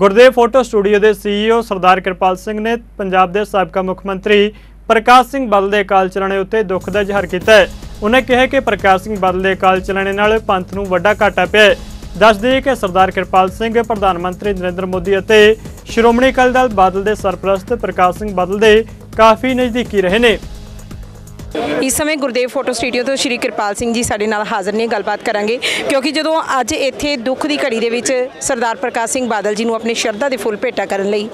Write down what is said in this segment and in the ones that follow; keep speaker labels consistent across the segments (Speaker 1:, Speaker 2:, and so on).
Speaker 1: Gurdev photo studio ਦੇ CEO Sardar Kirpal Singh ਨੇ ਪੰਜਾਬ ਦੇ ਸਾਬਕਾ ਮੁੱਖ ਮੰਤਰੀ ਪ੍ਰਕਾਸ਼ ਸਿੰਘ ਬਾਦਲ ਦੇ ਅਕਾਲ ਚਲਾਣੇ ਉੱਤੇ ਦੁੱਖ ਦਾ ਇਜ਼ਹਾਰ ਕੀਤਾ ਹੈ। ਉਹਨੇ ਕਿਹਾ ਕਿ ਪ੍ਰਕਾਸ਼ ਸਿੰਘ ਬਾਦਲ ਦੇ ਅਕਾਲ ਚਲਾਣੇ ਨਾਲ ਪੰਥ ਨੂੰ ਵੱਡਾ ਘਾਟਾ ਪਿਆ ਹੈ। ਦੱਸ ਦਈਏ ਕਿ ਸਰਦਾਰ ਕਿਰਪਾਲ ਸਿੰਘ, ਪ੍ਰਧਾਨ ਮੰਤਰੀ ਨਰਿੰਦਰ ਮੋਦੀ ਅਤੇ ਸ਼੍ਰੋਮਣੀ ਅਕਾਲੀ ਦਲ ਬਾਦਲ ਦੇ ਸਰਪ੍ਰਸਤ ਪ੍ਰਕਾਸ਼ ਸਿੰਘ ਬਾਦਲ ਦੇ ਕਾਫੀ ਨਜ਼ਦੀਕੀ ਰਹੇ ਨੇ।
Speaker 2: ਇਸ ਸਮੇਂ ਗੁਰਦੇਵ ਫੋਟੋ ਸਟੂਡੀਓ ਤੋਂ ਸ਼੍ਰੀ ਕਿਰਪਾਲ ਸਿੰਘ ਜੀ ਸਾਡੇ ਨਾਲ ਹਾਜ਼ਰ ਨੇ, ਗੱਲਬਾਤ ਕਰਾਂਗੇ। ਕਿਉਂਕਿ ਜਦੋਂ ਅੱਜ ਇੱਥੇ ਦੁੱਖ ਦੀ ਘੜੀ ਦੇ ਵਿੱਚ ਸਰਦਾਰ ਪ੍ਰਕਾਸ਼ ਸਿੰਘ ਬਾਦਲ ਜੀ ਨੂੰ ਆਪਣੇ ਸ਼ਰਧਾ ਦੇ ਫੁੱਲ ਭੇਟਾ ਕਰਨ ਲਈ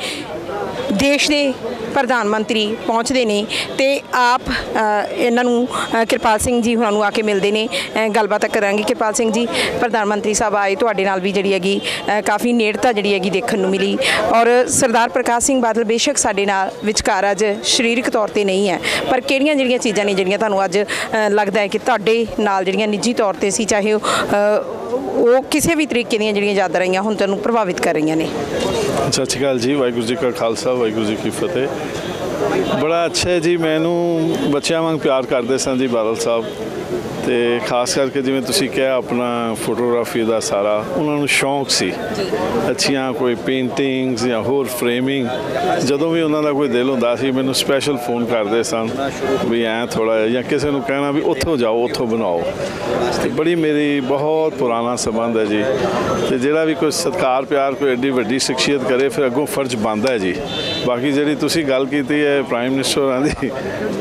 Speaker 2: ਦੇਸ਼ ਦੇ ਪ੍ਰਧਾਨ ਮੰਤਰੀ ਪਹੁੰਚਦੇ ਨੇ ਤੇ ਆਪ ਇਹਨਾਂ ਨੂੰ ਕਿਰਪਾਲ ਸਿੰਘ ਜੀ ਹੁਣਾਂ ਨੂੰ ਆ ਕੇ ਮਿਲਦੇ ਨੇ। ਗੱਲਬਾਤ ਕਰਾਂਗੇ। ਕਿਰਪਾਲ ਸਿੰਘ ਜੀ, ਪ੍ਰਧਾਨ ਮੰਤਰੀ ਸਾਹਿਬ ਆਏ, ਤੁਹਾਡੇ ਨਾਲ ਵੀ ਜਿਹੜੀ ਹੈਗੀ ਕਾਫੀ ਨੇੜਤਾ ਜਿਹੜੀ ਹੈਗੀ ਦੇਖਣ ਨੂੰ ਮਿਲੀ। ਔਰ ਸਰਦਾਰ ਪ੍ਰਕਾਸ਼ ਸਿੰਘ ਬਾਦਲ ਬੇਸ਼ੱਕ ਸਾਡੇ ਨਾਲ ਵਿਚਕਾਰ ਅੱਜ ਸਰੀਰਕ ਤੌਰ ਤੇ ਨਹੀਂ ਹੈ, ਪਰ ਕਿਹੜੀਆਂ ਜਿਹੜੀਆਂ ਚੀਜ਼ਾਂ ਨੇ ਜਿਹੜੀਆਂ ਤੁਹਾਨੂੰ ਅੱਜ ਅ, ਲੱਗਦਾ ਹੈ ਕਿ ਤੁਹਾਡੇ ਨਾਲ ਜਿਹੜੀਆਂ ਨਿੱਜੀ ਤੌਰ ਤੇ ਸੀ ਚਾਹੇ ਉਹ ਕਿਸੇ ਵੀ ਤਰੀਕੇ ਦੀਆਂ ਜਿਹੜੀਆਂ ਯਾਦ ਰਹੀਆਂ ਹੁਣ ਤੁਹਾਨੂੰ ਪ੍ਰਭਾਵਿਤ ਕਰ ਰਹੀਆਂ ਨੇ।
Speaker 3: ਸਤਿ ਸ਼੍ਰੀ ਅਕਾਲ ਜੀ ਵਾਹਿਗੁਰੂ ਜੀ ਕਾ ਖਾਲਸਾ ਵਾਹਿਗੁਰੂ ਜੀ ਕੀ ਫਤਿਹ। ਬੜਾ ਅੱਛਾ ਹੈ ਜੀ ਮੈਨੂੰ ਬੱਚਿਆਂ ਵਾਂਗ ਪਿਆਰ ਕਰਦੇ ਸਨ ਜੀ ਬਾਦਲ ਸਾਹਿਬ। ਤੇ ਖਾਸ ਕਰਕੇ ਜਿਵੇਂ ਤੁਸੀਂ ਕਿਹਾ ਆਪਣਾ ਫੋਟੋਗ੍ਰਾਫੀ ਦਾ ਸਾਰਾ ਉਹਨਾਂ ਨੂੰ ਸ਼ੌਂਕ ਸੀ। ਅੱਛੀਆਂ ਕੋਈ ਪੇਂਟਿੰਗਸ ਜਾਂ ਹੋਰ ਫਰੇਮਿੰਗ ਜਦੋਂ ਵੀ ਉਹਨਾਂ ਦਾ ਕੋਈ ਦਿਲ ਹੁੰਦਾ ਸੀ ਮੈਨੂੰ ਸਪੈਸ਼ਲ ਫੋਨ ਕਰਦੇ ਸਨ ਵੀ ਐ ਥੋੜਾ ਜਾਂ ਕਿਸੇ ਨੂੰ ਕਹਿਣਾ ਵੀ ਉੱਥੋਂ ਜਾਓ ਉੱਥੋਂ ਬਣਾਓ। ਤੇ ਬੜੀ ਮੇਰੀ ਬਹੁਤ ਪੁਰਾਣਾ ਸੰਬੰਧ ਹੈ ਜੀ। ਤੇ ਜਿਹੜਾ ਵੀ ਕੋਈ ਸਤਿਕਾਰ ਪਿਆਰ ਕੋਈ ਐਡੀ ਵੱਡੀ ਸ਼ਖਸੀਅਤ ਕਰੇ ਫਿਰ ਅੱਗੋਂ ਫਰਜ਼ ਬਣਦਾ ਹੈ ਜੀ। ਬਾਕੀ ਜਿਹੜੀ ਤੁਸੀਂ ਗੱਲ ਕੀਤੀ ਹੈ ਪ੍ਰਾਈਮ ਮਿਨਿਸਟਰ ਦੀ,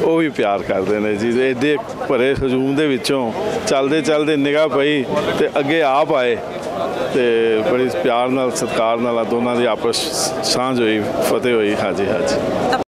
Speaker 3: ਉਹ ਵੀ ਪਿਆਰ ਕਰਦੇ ਨੇ ਜੀ। ਤੇ ਐਡੇ ਭਰੇ ਹਜੂਮ ਦੇ ਵਿੱਚੋਂ ਚੱਲਦੇ ਚੱਲਦੇ ਨਿਗਾਹ ਪਈ ਤੇ ਅੱਗੇ ਆਪ ਆਏ ਤੇ ਬੜੀ ਪਿਆਰ ਨਾਲ, ਸਤਿਕਾਰ ਨਾਲ ਦੋਨਾਂ ਦੀ ਆਪਸ ਸਾਂਝ ਹੋਈ, ਫਤਿਹ ਹੋਈ। ਹਾਂਜੀ ਹਾਂਜੀ।